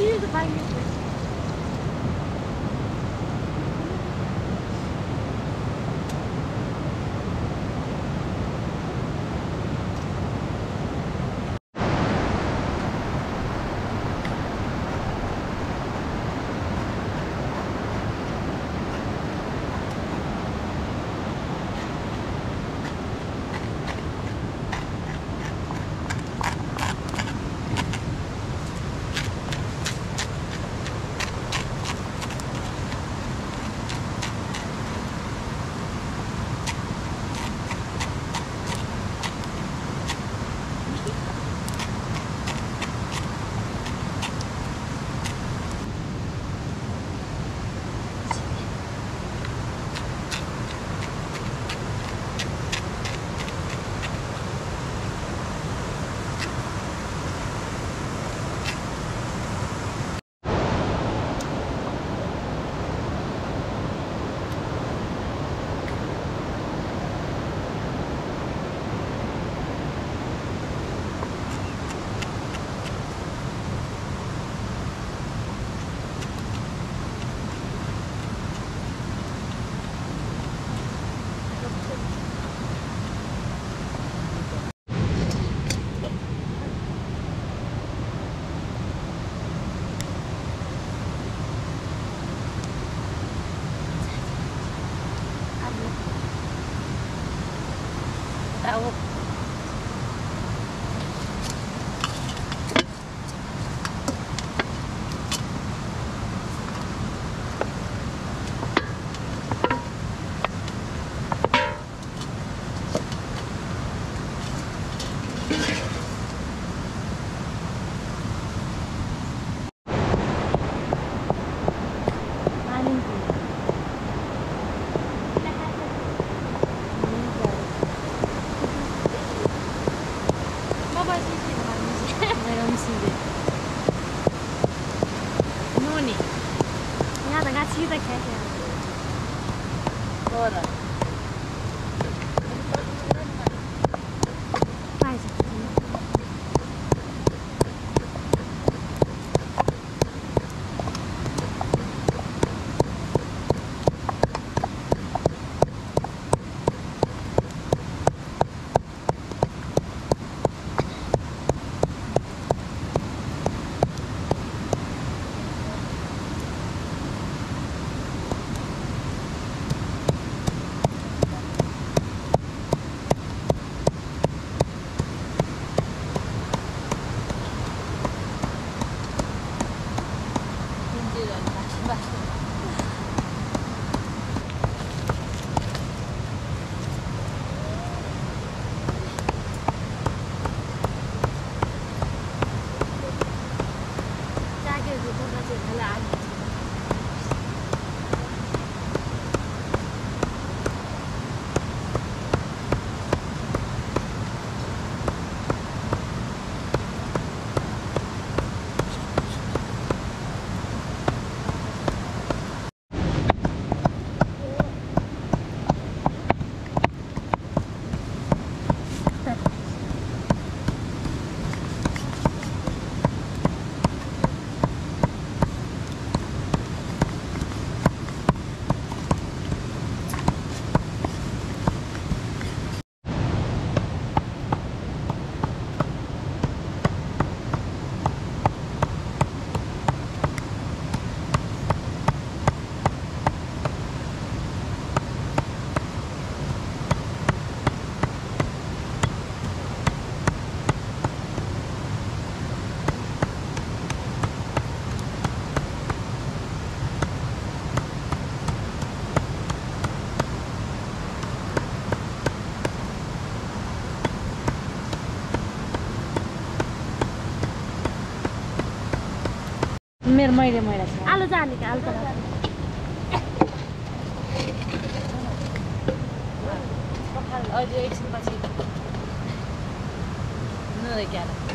你这个白痴！não me sinto. Nuni. Nada, gatinho que é. Bora. मेरो मैले मैला छ। आलु जाने क्या आलु त अहिले एकछिनपछि नदेखिहाल आउँला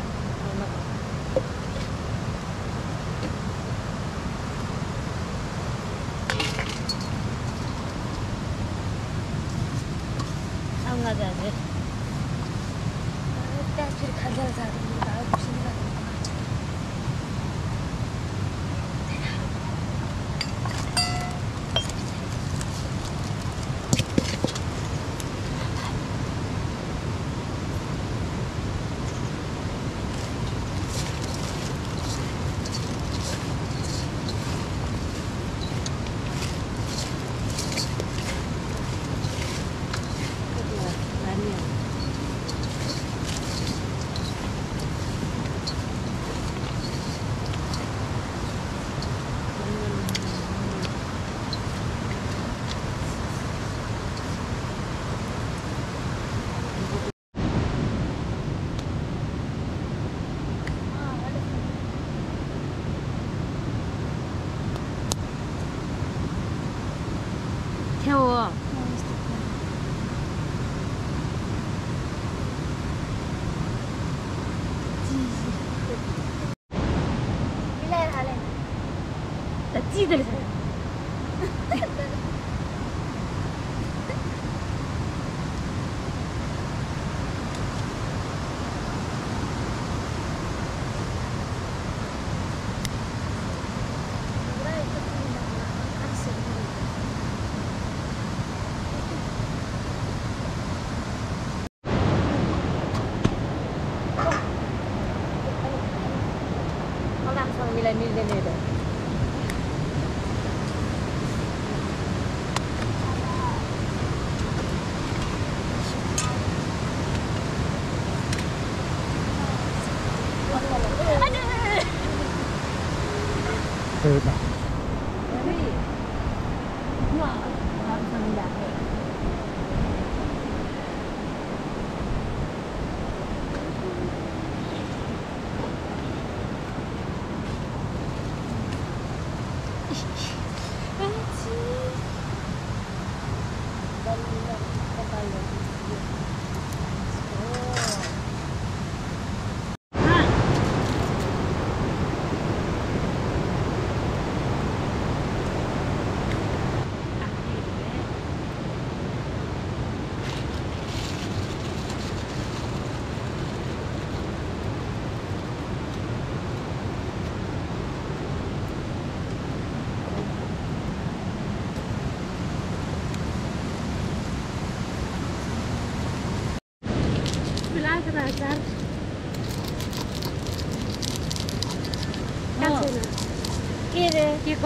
第几？第几？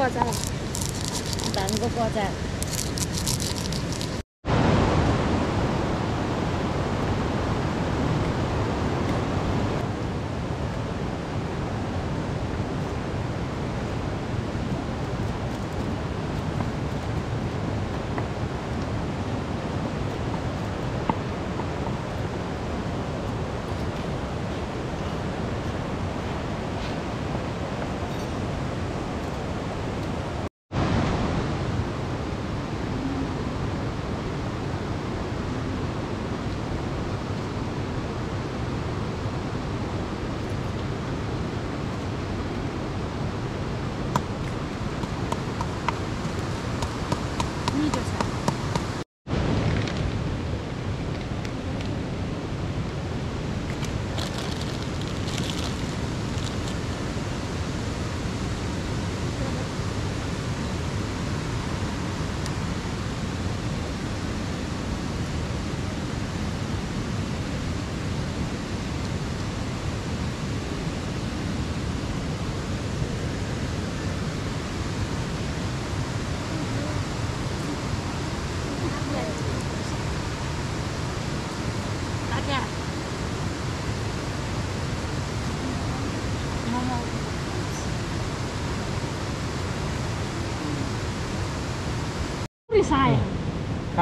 挂在了。打个挂在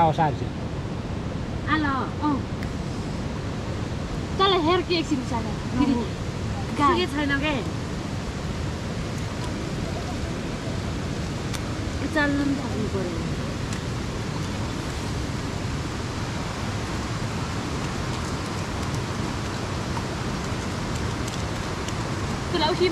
खाओ साँच्ची आलो अँ तल हेर के एकछिन रिसायो फेरि छैन के चाल्न पनि सक्नु पऱ्यो तुला उशी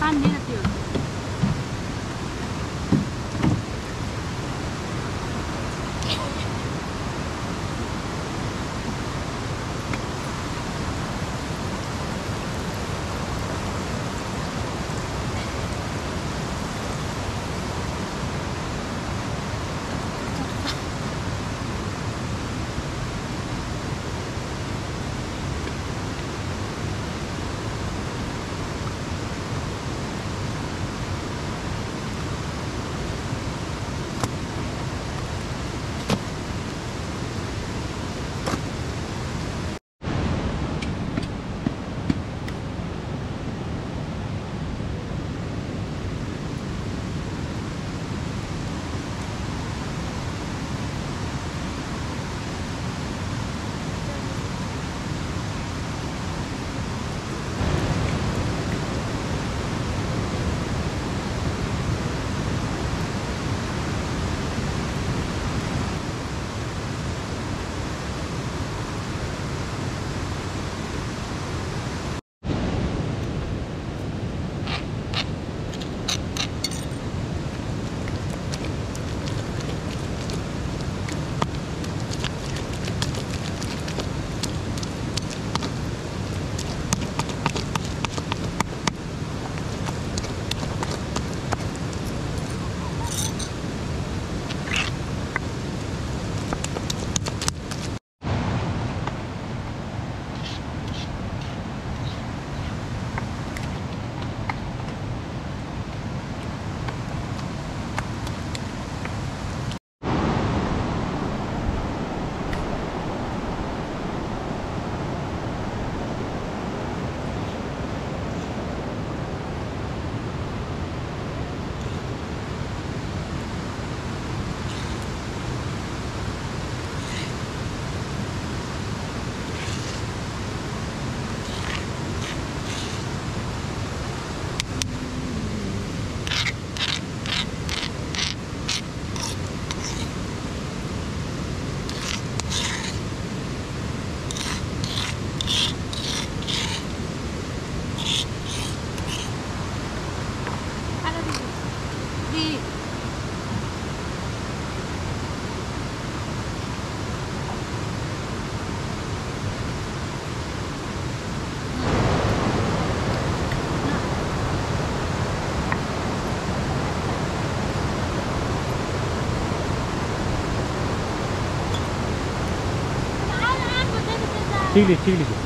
Ben ne yapıyorum? Thikle Thikle हातले